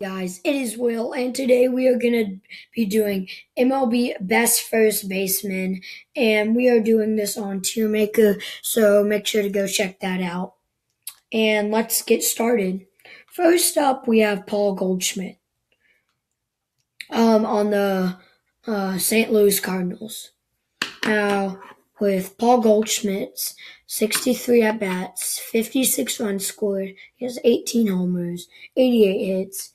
Guys, it is Will, and today we are going to be doing MLB Best First Baseman, and we are doing this on Tiermaker, so make sure to go check that out. And let's get started. First up, we have Paul Goldschmidt um, on the uh, St. Louis Cardinals. Now, with Paul Goldschmidt's 63 at bats, 56 runs scored, he has 18 homers, 88 hits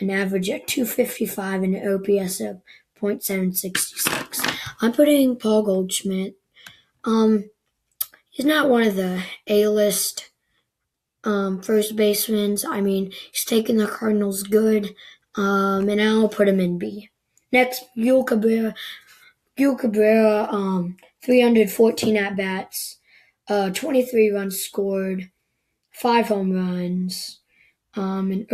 an average of 255 and an OPS of .766. I'm putting Paul Goldschmidt. Um, he's not one of the A-list um, first basemen. I mean, he's taking the Cardinals good, um, and I'll put him in B. Next, Gil Cabrera. Gil Cabrera, um, 314 at bats, uh, 23 runs scored, five home runs, um, and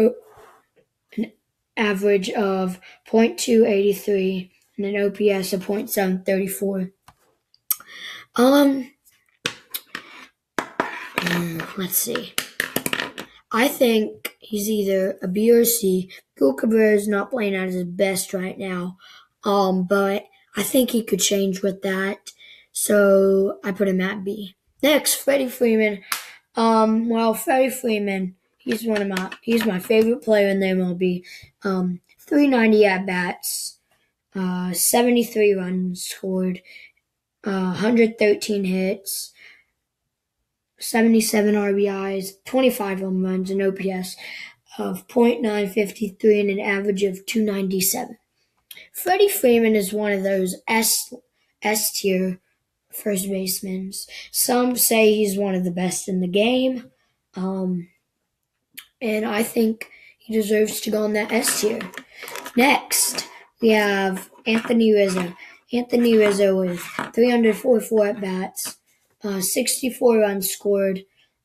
average of .283 and an OPS of .734. Um, let's see. I think he's either a B or a C. Gil Cabrera is not playing at his best right now, um, but I think he could change with that. So I put him at B. Next, Freddie Freeman. Um, well, Freddie Freeman He's one of my he's my favorite player in the MLB. Um, 390 at bats, uh, 73 runs scored, uh, 113 hits, 77 RBIs, 25 home runs, an OPS of .953 and an average of 297. Freddie Freeman is one of those S S tier first basemen. Some say he's one of the best in the game. Um, and I think he deserves to go on that S tier. Next, we have Anthony Rizzo. Anthony Rizzo with 344 at bats, uh, 64 runs scored,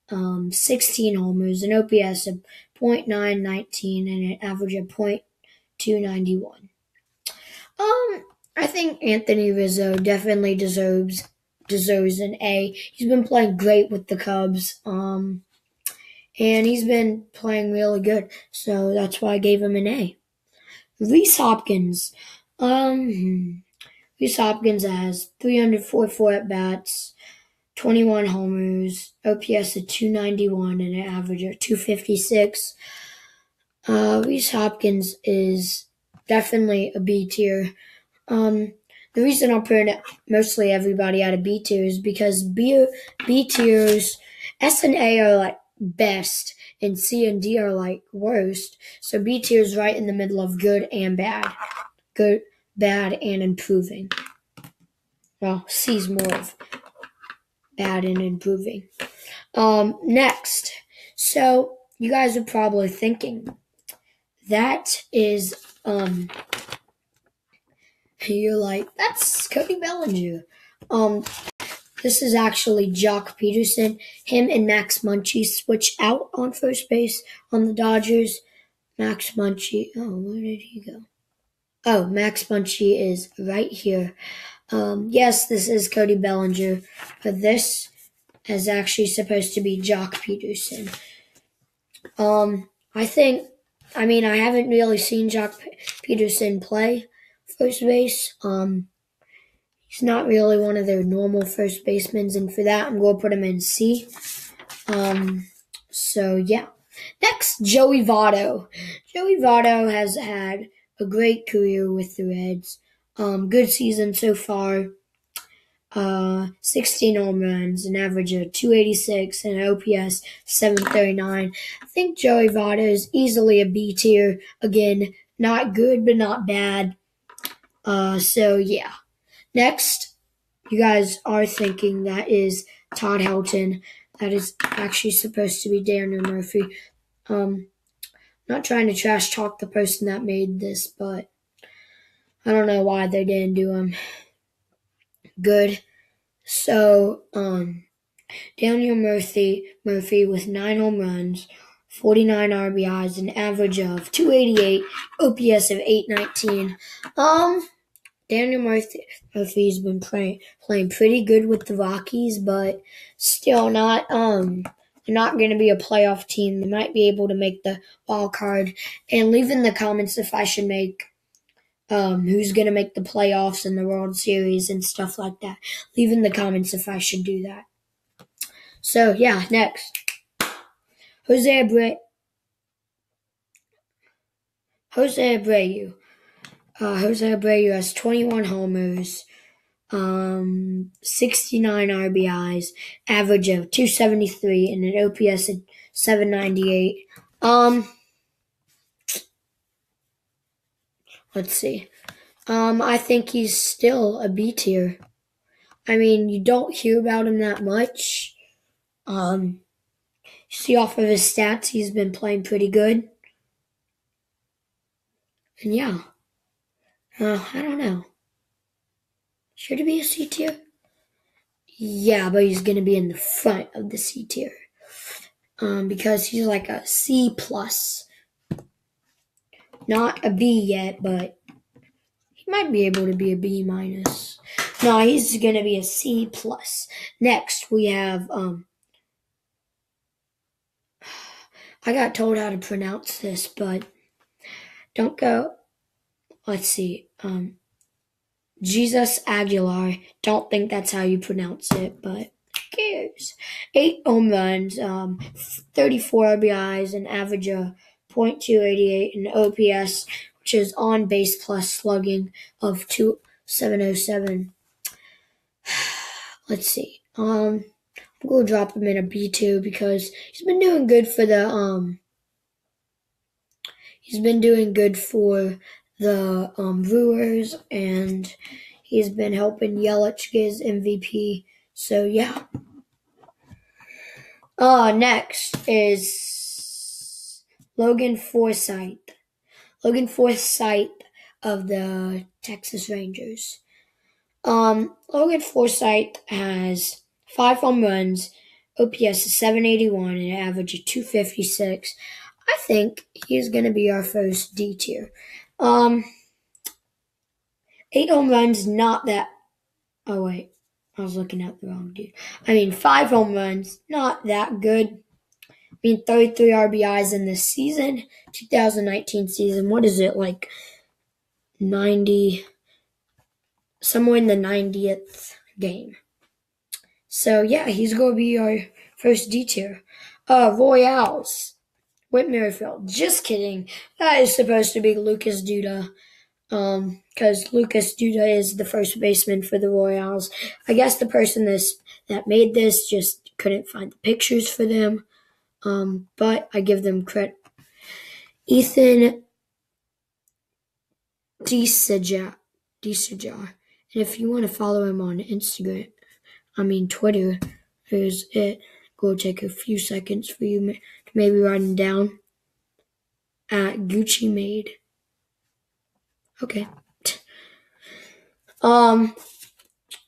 um, 16 homers, an OPS of .919 and an average of .291. Um, I think Anthony Rizzo definitely deserves deserves an A. He's been playing great with the Cubs. Um, and he's been playing really good. So that's why I gave him an A. Reese Hopkins. Um, Rhys Hoskins has 344 at bats, 21 homers, OPS of 291, and an average of 256. Uh, Rhys Hoskins is definitely a B tier. Um, the reason I'm putting mostly everybody at a B tier is because B, B tiers, S and A are like best and C and D are like worst. So B tier is right in the middle of good and bad. Good, bad, and improving. Well, C is more of bad and improving. Um, next. So you guys are probably thinking that is um you're like, that's Cody Bellinger. Um this is actually Joc Pederson. Him and Max Muncy switch out on first base on the Dodgers. Max Muncy. Oh, where did he go? Oh, Max Muncy is right here. Um, yes, this is Cody Bellinger, but this is actually supposed to be Joc Pederson. Um, I think, I mean, I haven't really seen Joc Pederson play first base. Um, He's not really one of their normal first basemen, and for that, I'm going to put him in C. Um, so yeah. Next, Joey Votto. Joey Votto has had a great career with the Reds. Um, good season so far. Uh, 16 home runs, an average of 286, and an OPS 739. I think Joey Votto is easily a B tier. Again, not good, but not bad. Uh, so yeah. Next, you guys are thinking that is Todd Helton. That is actually supposed to be Daniel Murphy. Um, not trying to trash talk the person that made this, but I don't know why they didn't do him good. So, um, Daniel Murphy, Murphy with nine home runs, 49 RBIs, an average of 288, OPS of 819. Um, Daniel Murphy, Murphy's been playing playing pretty good with the Rockies, but still not um not going to be a playoff team. They might be able to make the wild card. And leave in the comments if I should make um, who's going to make the playoffs and the World Series and stuff like that. Leave in the comments if I should do that. So, yeah, next. Jose Abreu. Jose Abreu. Uh, Jose Abreu has 21 homers, um, 69 RBIs, average of 273, and an OPS of 798. Um, let's see. Um, I think he's still a B tier. I mean, you don't hear about him that much. Um, see off of his stats, he's been playing pretty good. And yeah, I don't know. Should he be a C tier? Yeah, but he's gonna be in the front of the C tier. Um, because he's like a C plus. Not a B yet, but he might be able to be a B minus. No, he's gonna be a C plus. Next we have um I got told how to pronounce this, but don't go let's see. Um Jesus Aguilar. Don't think that's how you pronounce it, but who cares? Eight home runs, um, 34 RBIs, an average of .288, and OPS, which is on base plus slugging of 2707. Let's see. Um, I'm gonna drop him in a B2 because he's been doing good for the um. He's been doing good for the um, Brewers, and he's been helping Yelich get his MVP. So yeah. Uh, next is Logan Forsythe. Logan Forsythe of the Texas Rangers. Um, Logan Forsythe has five home runs, OPS is 781, and an average of 256. I think he's going to be our first D tier. Um, eight home runs, not that. Oh, wait. I was looking at the wrong dude. I mean, five home runs, not that good. I mean, 33 RBIs in this season, 2019 season. What is it like? 90, somewhere in the 90th game. So yeah, he's gonna be our first D tier. Uh, Royals, Whit Merrifield. Just kidding. That is supposed to be Lucas Duda. Um, because Lucas Duda is the first baseman for the Royals. I guess the person this that made this just couldn't find the pictures for them. Um, but I give them credit. Ethan Desajar. And if you want to follow him on Instagram, I mean Twitter, here's it. Go take a few seconds for you maybe write him down. At Gucci Made. Okay. Um,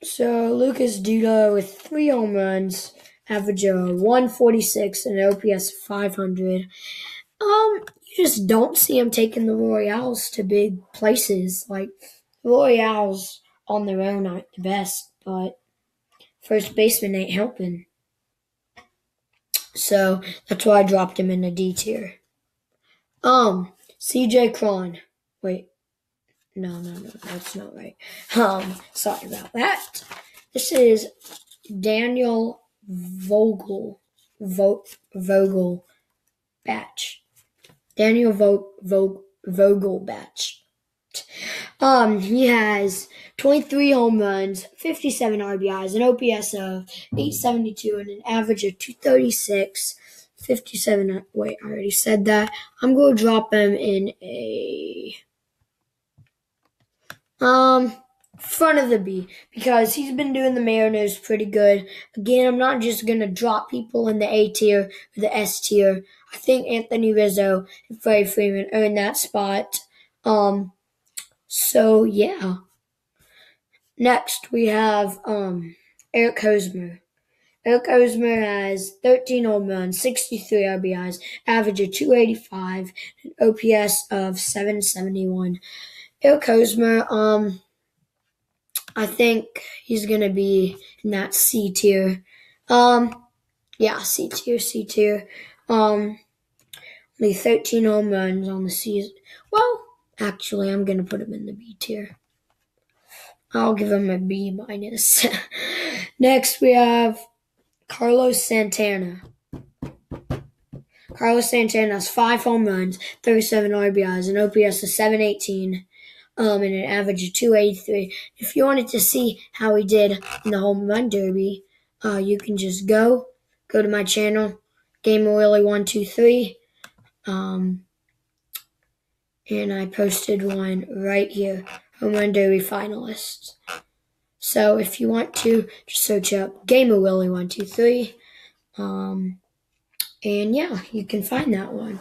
so Lucas Duda with three home runs, average of 146 and OPS 500. Um, you just don't see him taking the Royals to big places. Like Royals on their own aren't the best, but first baseman ain't helping. So that's why I dropped him in the D tier. Um, CJ Cron. Wait, no, no, no, that's not right. Um, sorry about that. This is Daniel Vogel, Vo, Vogel Batch. Daniel Vo, Vo, Vogelbach. Um, he has 23 home runs, 57 RBIs, an OPS of 872, and an average of 236. 57. Wait, I already said that. I'm going to drop him in a um, front of the B because he's been doing the Mariners pretty good. Again, I'm not just gonna drop people in the A tier or the S tier. I think Anthony Rizzo and Freddie Freeman earned that spot. Um, so yeah. Next we have um Eric Hosmer. Eric Hosmer has 13 home runs, 63 RBIs, average of 285, an OPS of 771. Eric Hosmer, um, I think he's gonna be in that C tier. Um, yeah, C tier, C tier. Um, only 13 home runs on the season. Well, actually, I'm gonna put him in the B tier. I'll give him a B minus. Next, we have Carlos Santana. Carlos Santana has five home runs, 37 RBIs, an OPS of 718, um, and an average of 283. If you wanted to see how he did in the home run derby, uh, you can just go go to my channel, Game Willie One Two Three, um, and I posted one right here, home run derby finalists. So if you want to, just search up Game of Willie One Two Three, um, and yeah, you can find that one.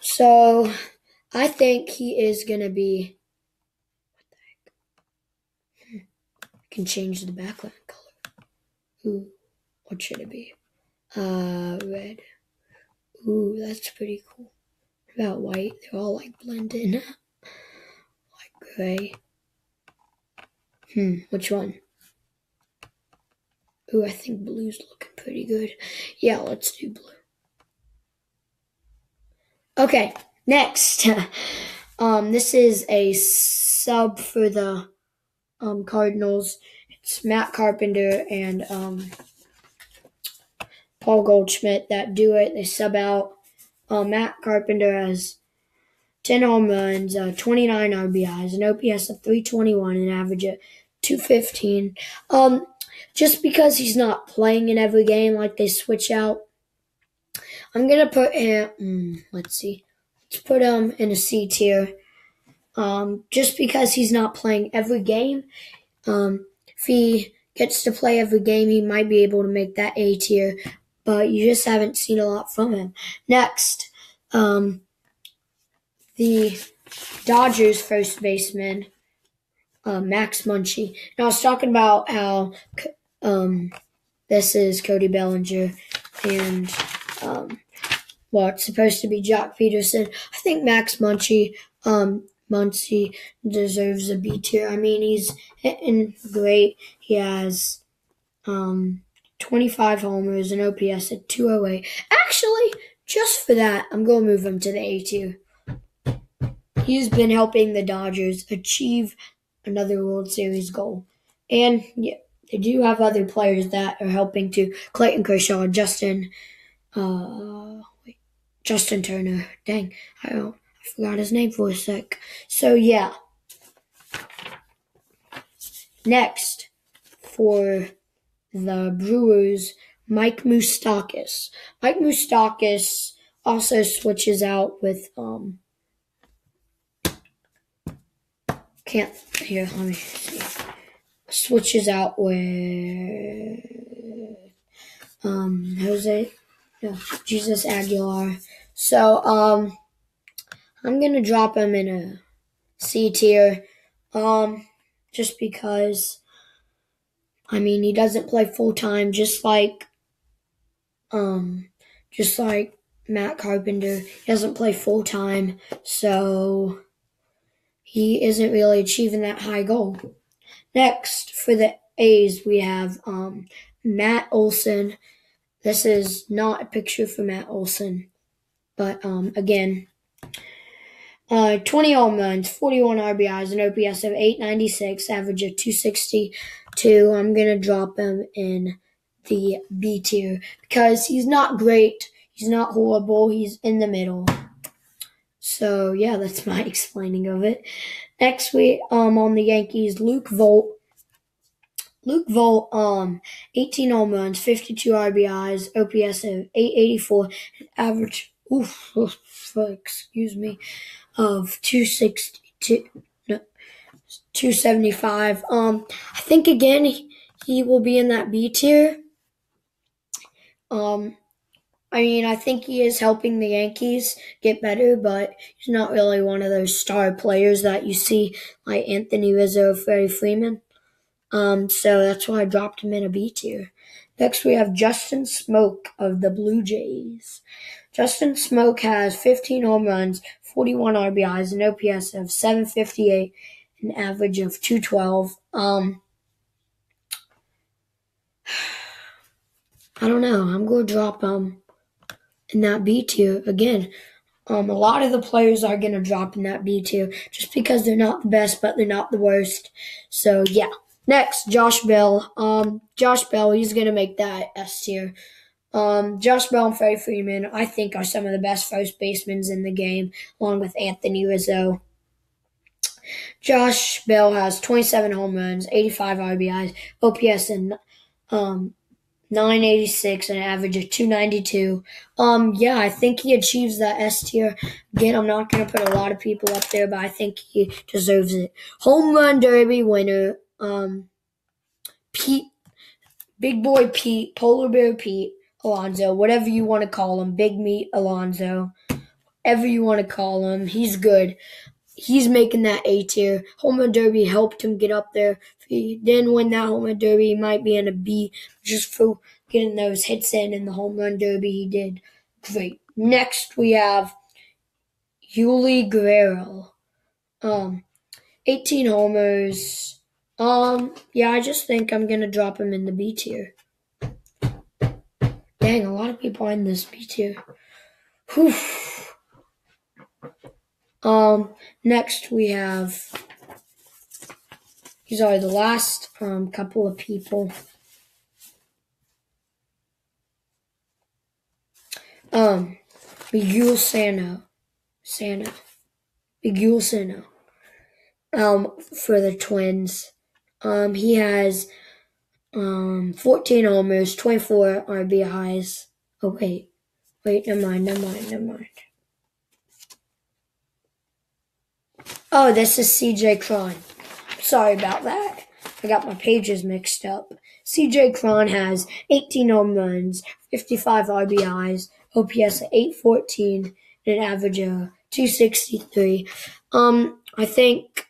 So I think he is gonna be. What the heck? Hmm. I can change the background color. Ooh, what should it be? Uh, red. Ooh, that's pretty cool. About white? They're all like blend in. like gray. Hmm, which one? Ooh, I think blue's looking pretty good. Yeah, let's do blue. Okay, next. um, this is a sub for the um, Cardinals. It's Matt Carpenter and um, Paul Goldschmidt that do it. They sub out. Uh, Matt Carpenter has 10 home runs, uh, 29 RBIs, an OPS of 321, an average of 215. Um, just because he's not playing in every game, like they switch out, I'm gonna put him. Mm, let's see, let's put him in a C tier. Um, just because he's not playing every game, um, if he gets to play every game, he might be able to make that A tier. But you just haven't seen a lot from him. Next, um, the Dodgers first baseman uh, Max Muncy. Now I was talking about how um, this is Cody Bellinger and um, it's supposed to be Joc Pederson. I think Max Muncy, um, deserves a B tier. I mean, he's hitting great. He has um, 25 homers and OPS at 208. Actually, just for that, I'm going to move him to the A tier. He's been helping the Dodgers achieve another World Series goal. And yeah, they do have other players that are helping to Clayton Kershaw, Justin, uh, wait, Justin Turner. Dang, I don't, I forgot his name for a sec. So yeah. Next, for the Brewers, Mike Moustakas. Mike Moustakas also switches out with um can't here let me see switches out with um Jose no, Jesus Aguilar. So um I'm gonna drop him in a C tier. Um just because I mean he doesn't play full time just like um just like Matt Carpenter. He doesn't play full time, so he isn't really achieving that high goal. Next, for the A's, we have um, Matt Olson. This is not a picture for Matt Olson, but um, again, uh, 20 home runs, 41 RBIs, an OPS of 896, average of 262. I'm going to drop him in the B tier because he's not great. He's not horrible. He's in the middle. So yeah, that's my explaining of it. Next week, um, on the Yankees, Luke Voit. Luke Voit, um, 18 home runs, 52 RBIs, OPS of 884, average, oof, oof, excuse me, of 262, no, 275. Um, I think again, he, will be in that B tier. Um, I mean, I think he is helping the Yankees get better, but he's not really one of those star players that you see like Anthony Rizzo, Freddie Freeman. Um, so that's why I dropped him in a B tier. Next, we have Justin Smoak of the Blue Jays. Justin Smoak has 15 home runs, 41 RBIs, an OPS of 758, an average of 212. Um, I don't know. I'm going to drop him in that B tier again. Um, a lot of the players are going to drop in that B tier just because they're not the best, but they're not the worst. So yeah. Next, Josh Bell. Um, Josh Bell, he's going to make that S tier. Um, Josh Bell and Freddie Freeman, I think, are some of the best first basemen in the game, along with Anthony Rizzo. Josh Bell has 27 home runs, 85 RBIs, OPS, and um, 986 and an average of 292. Um, yeah, I think he achieves that S tier. Again, I'm not to put a lot of people up there, but I think he deserves it. Home run derby winner, um, Pete, Big Boy Pete, Polar Bear Pete, Alonso, whatever you want to call him, Big Meat Alonso, whatever you want to call him. He's good he's making that A tier. Home run derby helped him get up there. If he didn't win that home run derby, he might be in a B just for getting those hits in in the home run derby. He did great. Next we have Yuli Guerrero. Um, 18 homers. Um, yeah, I just think I'm gonna drop him in the B tier. Dang, a lot of people are in this B tier. Whew. Um, next we have these are the last um, couple of people. Um, Miguel Sano, Sano, Miguel Sano. Um, for the Twins, um, he has um 14 homers, 24 RBIs. Oh wait, wait, never mind, never mind, never mind. Oh, this is CJ Cron. Sorry about that. I got my pages mixed up. CJ Cron has 18 home runs, 55 RBIs, OPS at 814, and an average of 263. Um, I think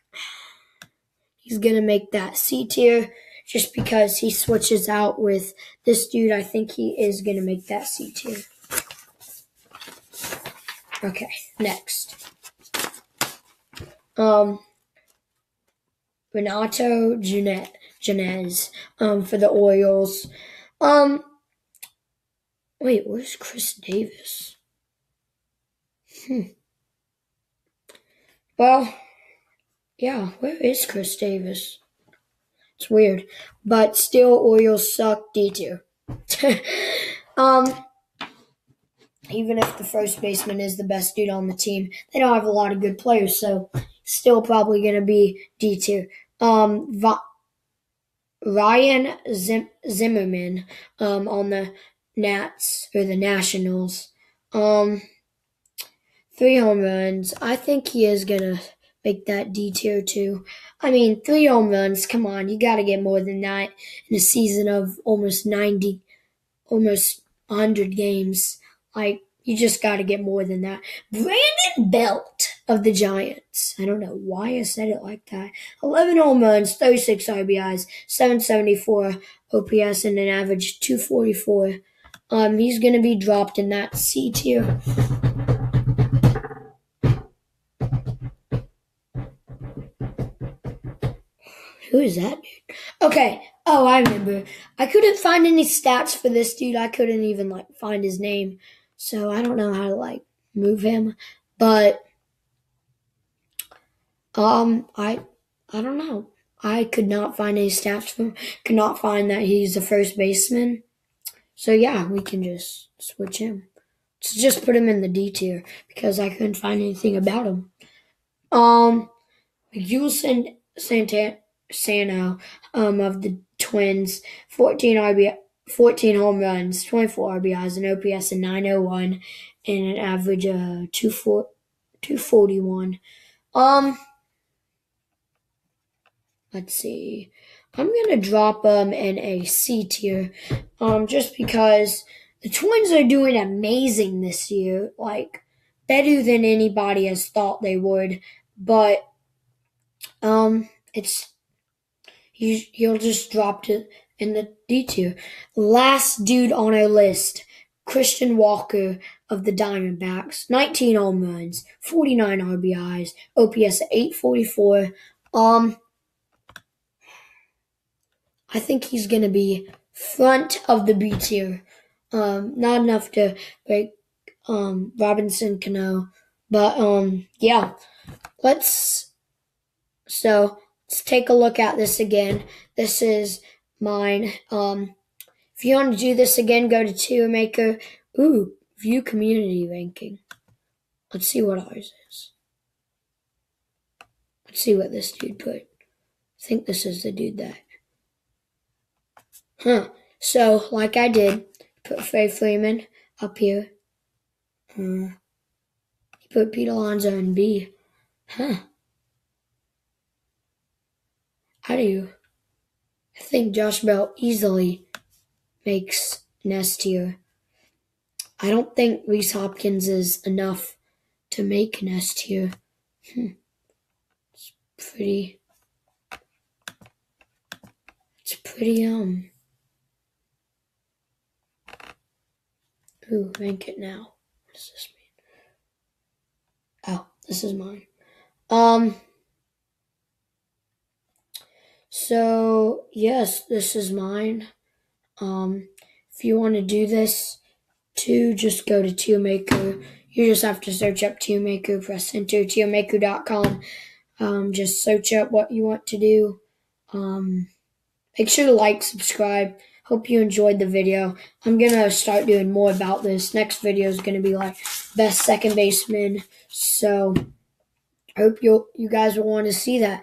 he's gonna make that C tier just because he switches out with this dude. I think he is gonna make that C tier. Okay, next um, Renato Janez um, for the Orioles. Um, wait, where's Chris Davis? Hmm. Well, yeah, where is Chris Davis? It's weird, but still, Orioles suck D two. um, even if the first baseman is the best dude on the team, they don't have a lot of good players, so still probably going to be D2. Um, Ryan Zim- Zimmerman um, on the Nats or the Nationals. Um, three home runs. I think he is gonna make that D tier too. I mean, three home runs. Come on, you got to get more than that in a season of almost ninety, almost hundred games. Like you just got to get more than that. Brandon Belt of the Giants. I don't know why I said it like that. 11 home runs, 36 RBIs, 774 OPS, and an average 244. Um, he's going to be dropped in that C tier. Who is that dude? Okay. Oh, I remember. I couldn't find any stats for this dude. I couldn't even like find his name. So I don't know how to like move him, but um I I don't know. I could not find any stats from could not find that he's a first baseman. So yeah, we can just switch him. So just put him in the D tier because I couldn't find anything about him. Um Miguel Santana Sano um of the Twins, 14 RBI 14 home runs, 24 RBIs, an OPS of 901, and an average of 241. Um, let's see. I'm gonna drop them in a C tier, um, just because the Twins are doing amazing this year, like better than anybody has thought they would. But, um, it's he he'll just drop it in the D tier. Last dude on our list, Christian Walker of the Diamondbacks. 19 home runs, 49 RBIs, OPS 844. Um, I think he's to be front of the B tier Um, not enough to break um, Robinson Cano. But um, yeah, let's so let's take a look at this again. This is mine. Um, if you want to do this again, go to Tier Maker. Ooh, view community ranking. Let's see what ours is. Let's see what this dude put. I think this is the dude that. Huh. So, like I did, put Faye Freeman up here. Hmm. He put Pete Alonso in B. Huh. I do. you? I think Josh Bell easily makes nest here. I don't think Reese Hopkins is enough to make nest here. Hmm. It's pretty. It's pretty um. Ooh, rank it now. What does this mean? Oh, this is mine. Um. So yes, this is mine. Um, if you want to do this too, just go to TierMaker. You just have to search up TierMaker, press enter, tiermaker.com. Um, just search up what you want to do. Um, make sure to like, subscribe. Hope you enjoyed the video. I'm gonna start doing more about this. Next video is gonna be like best second baseman. So I hope you you guys will want to see that.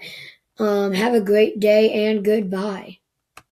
Um, have a great day and goodbye.